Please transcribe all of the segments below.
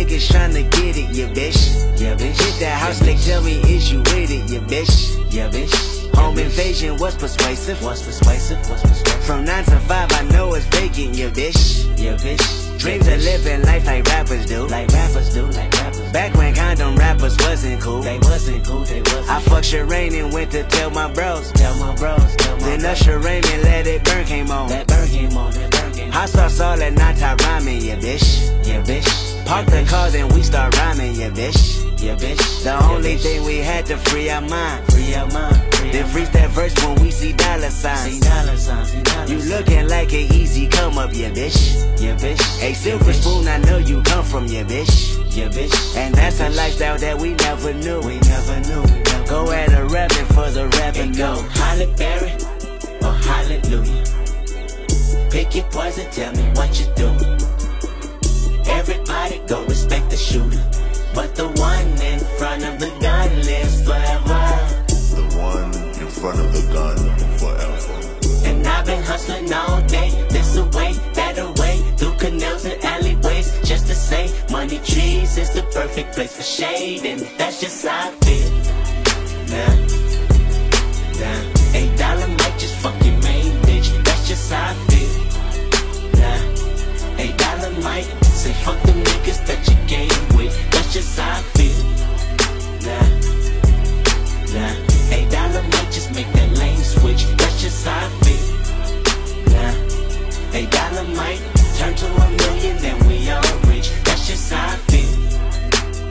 niggas tryna get it, yeah, bitch. Yeah, bitch. Hit that house, yeah, they tell me, is you with it, yeah, bitch. Yeah, bitch. Home yeah, bitch. invasion was persuasive. What's persuasive? What's persuasive? From 9 to 5, I know it's vacant, yeah, bitch. Yeah, bitch. Dreams yeah, of living life like rappers do. Like rappers do, like wrappers. Back when condom rappers wasn't cool. They wasn't cool, they wasn't. I fucked Sherane and went to tell my bros. Tell my bros, tell my Then. Usher Raymond let it burn came on. That burn came on, that burn came on. Hot sauce all at night time rhyming, yeah, bitch. Yeah, bitch. Park the car, then we start rhyming, yeah, bitch. Yeah, bitch. The yeah, only bitch. thing we had to free our mind. Free your mind. Free Then freeze that verse when we see dollar See signs. dollar signs, see dollar You signs. looking like an easy come up, yeah, bitch. Yeah, bitch. A yeah, silver bitch. spoon, I know you come from, yeah, bitch. Yeah, bitch. And that's a lifestyle that we never knew. We never knew. We never Go at a rapping for the revenue. go Halle Berry or Hallelujah. Pick your poison, tell me what you do. Perfect place for shade, and that's just how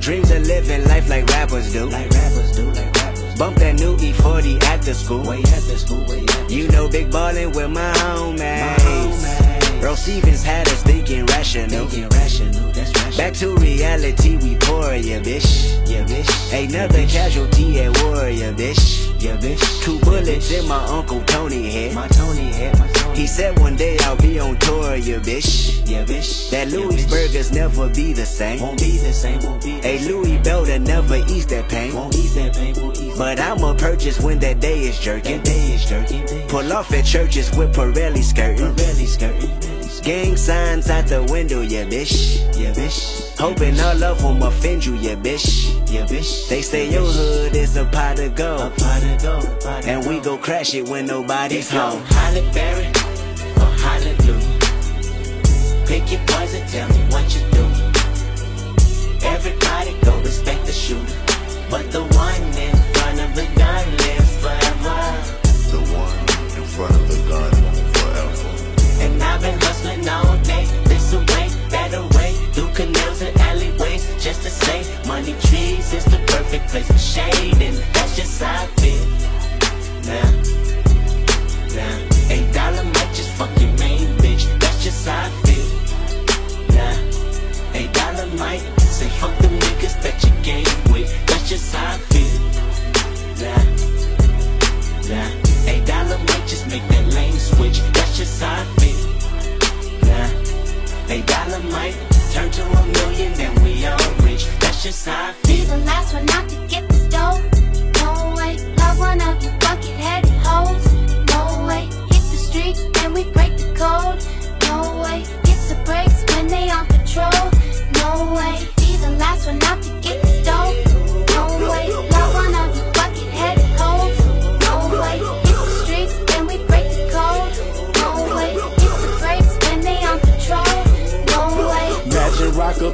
Dreams of living life like rappers do. Like rappers do, like rappers. Bump that new E40 after school. Way at the school, way the You know big ballin' with my homies. homies. Bro Stevens had us thinking rational. Thinking rational, that's rational. Back to reality, we pour, yeah, bitch. yeah, bitch. Another casualty at war, yeah, bitch. Yeah, bitch. Two bullets in my Uncle Tony head. My Tony head, my. He said one day I'll be on tour, yeah, bitch. yeah, bitch. That yeah, Louis bitch. burgers never be the same. won't be the same, won't be same. Louis Belder never eats that pain. Won't ease that pain, won't ease But I'ma purchase when that day is jerking. that day is jerky, day. Pull off at churches with Pirelli skirting. Pirelli skirting, Pirelli skirting. Gang signs out the window, yeah, bitch. Yeah, bitch. Hoping all of them offend you, yeah, bitch. Yeah, bitch. They say your hood is a pot of gold. pot of gold, pot of And we go crash it when nobody's home. Halle Berry or Hallelujah. Pick your poison, tell how I feel. Nah. Nah, eight dollar might just make that lane switch. That's just how I feel. Nah, eight dollar might turn to a million, then we all rich. That's just how I Be feel. the last one out to get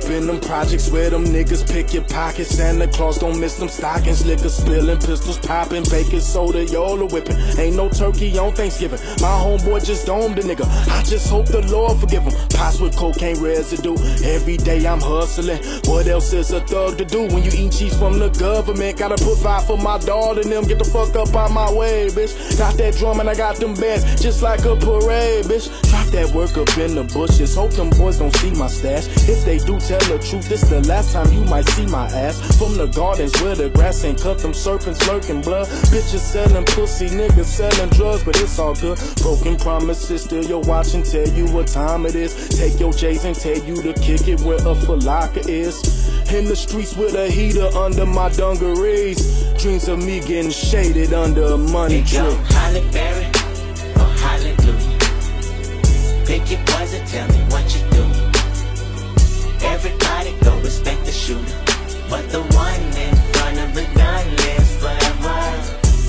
in them projects where them niggas pick your pockets. Santa Claus don't miss them stockings. Liquor spilling, pistols popping, baking soda, y'all a whipping. Ain't no turkey on Thanksgiving. My homeboy just domed the nigga. I just hope the Lord forgive him. Pots with cocaine residue. Every day I'm hustling. What else is a thug to do when you eat cheese from the government? Gotta put five for my daughter and them. Get the fuck up out my way, bitch. Got that drum and I got them bands just like a parade, bitch. Drop that work up in the bushes. Hope them boys don't see my stash. If they do tell the truth, this the last time you might see my ass. From the gardens where the grass ain't cut, them serpents lurking blood. Bitches selling pussy, niggas selling drugs, but it's all good. Broken promises, still your watch and tell you what time it is. Take your J's and tell you to kick it where a Foot Locker is. In the streets with a heater under my dungarees. Dreams of me getting shaded under a money tree. Halle Berry or Hallelujah. Pick your poison, tell me what you do. Everybody respect the shooter. But the one in front of the gun lives forever.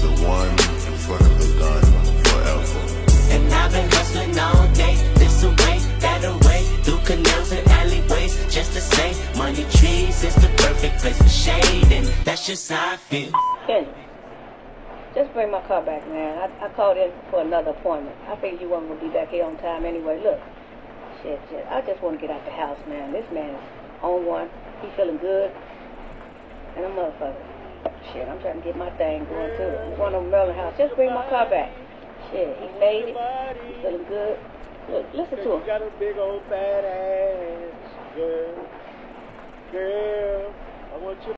The one in front of the gun forever. And I've been hustling all day. This away, that away Through canals and alleyways Just to say money trees is the perfect place for shade And that's just how I feel. Just bring my car back, man. I, I called in for another appointment. I figured you weren't going to be back here on time anyway. Look, shit, shit. I just want to get out the house, man. This man is on one. He feeling good. And a motherfucker. Shit, I'm trying to get my thing going too. I'm of over Merlin House. Just bring my car back. Shit, he made it. He's feeling good. Look, listen to him. Got a big old bad ass, girl. Girl, I want you.